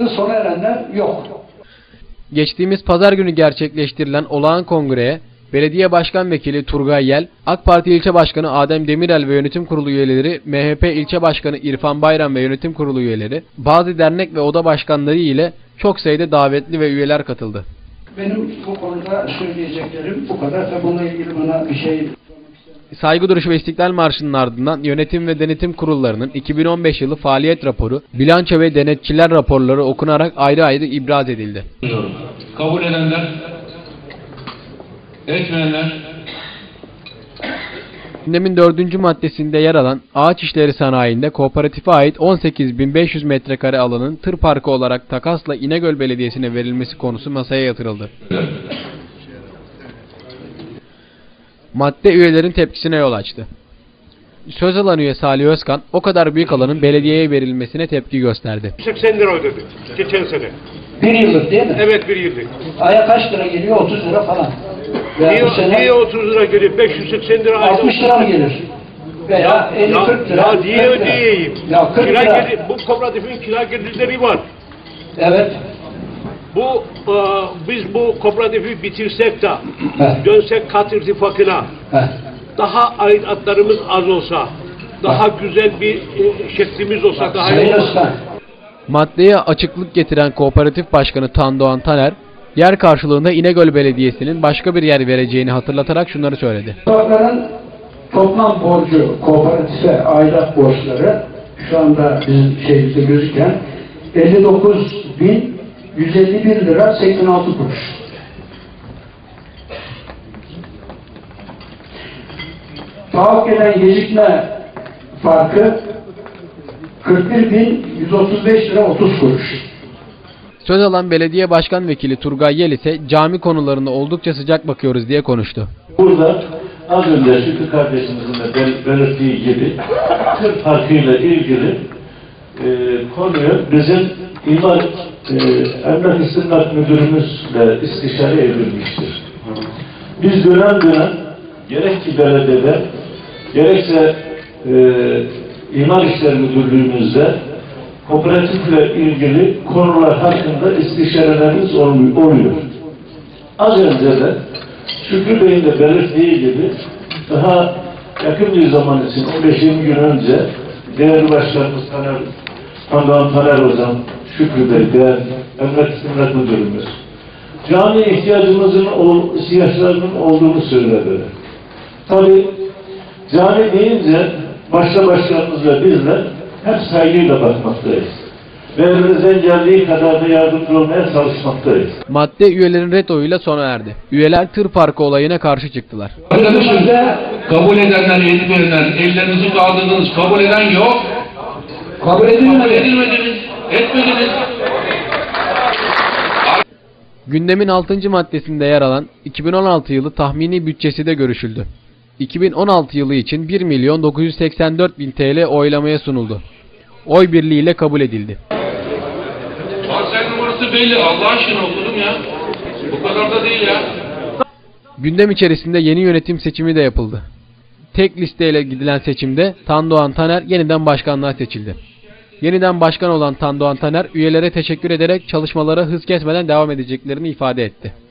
Sona erenler yok. Geçtiğimiz pazar günü gerçekleştirilen olağan kongreye Belediye Başkan Vekili Turgay Yel, AK Parti İlçe Başkanı Adem Demirel ve Yönetim Kurulu üyeleri, MHP İlçe Başkanı İrfan Bayram ve Yönetim Kurulu üyeleri, bazı dernek ve oda başkanları ile çok sayıda davetli ve üyeler katıldı. Benim bu konuda söyleyeceklerim bu kadar. Tabi bununla ilgili bana bir şey Saygı duruşu ve İstiklal Marşı'nın ardından yönetim ve denetim kurullarının 2015 yılı faaliyet raporu, bilanço ve denetçiler raporları okunarak ayrı ayrı ibraz edildi. Kabul edenler, etmeyenler, Gündemin dördüncü maddesinde yer alan ağaç işleri sanayinde kooperatife ait 18.500 metrekare alanın tır parkı olarak takasla İnegöl Belediyesi'ne verilmesi konusu masaya yatırıldı. Madde üyelerin tepkisine yol açtı. Söz alan üye Salih Özkan o kadar büyük alanın belediyeye verilmesine tepki gösterdi. 80 lira ödedik geçen sene. bir yıllık değil mi? Evet bir yıllık. Aya kaç lira geliyor? 30 lira falan. Veya Niye, sene niye 30 lira geliyor? 580 lira ayda 60 lira mı gelir? Veya Ya, 50-40 lira. ya 40 niye ödeyeyim? Ya 40 Kira lira. girdi- bu kooperatifin kira girdileri var. Evet. Bu e, biz bu kooperatifi bitirsek de dönsek kat irtifakına daha aidatlarımız az olsa daha güzel bir e, şeklimiz olsa daha iyi. Özkan. Maddeye açıklık getiren kooperatif başkanı Tandoğan Taner, yer karşılığında İnegöl Belediyesi'nin başka bir yer vereceğini hatırlatarak şunları söyledi. Toprakların toplam borcu kooperatife aidat borçları şu anda bizim şeyimizde gözüken 59 bin 151 lira 86 kuruş. Tuhaf gelen gecikme farkı 41 bin 135 lira 30 kuruş. Söz alan belediye başkan vekili Turgay Yel ise cami konularına oldukça sıcak bakıyoruz diye konuştu. Burada az önce Şükrü kardeşimizin de bel- belirttiği gibi Kır Parkı ile ilgili e, konuyu bizim İmar e, Emlak İstimlak Müdürümüzle istişare edilmiştir. Biz dönem dönem gerek ki belediyede gerekse e, İmar İşleri Müdürlüğümüzde kooperatifle ilgili konular hakkında istişarelerimiz oluyor. Az önce de Şükrü Bey'in de belirttiği gibi daha yakın bir zaman için 15-20 gün önce değerli başkanımız Taner, Handan Taner Ozan, Şükrü Bey, değerli Emlak İstimlak Müdürümüz cami ihtiyacımızın ihtiyaçlarının olduğunu söyledi. Tabi cami deyince başta başkanımız ve bizler hep saygıyla bakmaktayız. Ve elimizden geldiği kadar da yardımcı olmaya çalışmaktayız. Madde üyelerin ret oyuyla sona erdi. Üyeler tır parkı olayına karşı çıktılar. Arkadaşım kabul edenler, etmeyenler, ellerinizi kaldırdınız, kabul eden yok. Kabul Kabul edilmedi. edilmediniz, etmediniz. Gündemin 6. maddesinde yer alan 2016 yılı tahmini bütçesi de görüşüldü. 2016 yılı için 1 milyon 984 bin TL oylamaya sunuldu. Oy birliğiyle kabul edildi. Parsel numarası belli, Allah aşkına okudum ya. Bu kadar da değil ya. Gündem içerisinde yeni yönetim seçimi de yapıldı. Tek listeyle gidilen seçimde Tandoğan Taner yeniden başkanlığa seçildi. Yeniden başkan olan Tandoğan Taner üyelere teşekkür ederek çalışmalara hız kesmeden devam edeceklerini ifade etti.